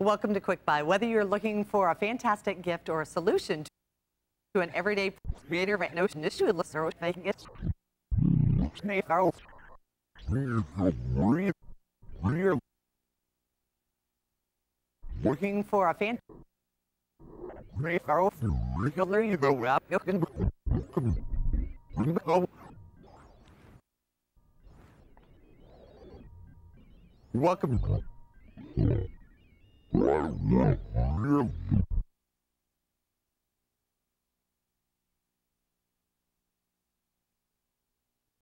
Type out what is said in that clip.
Welcome to Quick Buy. Whether you're looking for a fantastic gift or a solution to an everyday creator notion issue, listener, looking for a fan. Welcome. Wow, wow, wow.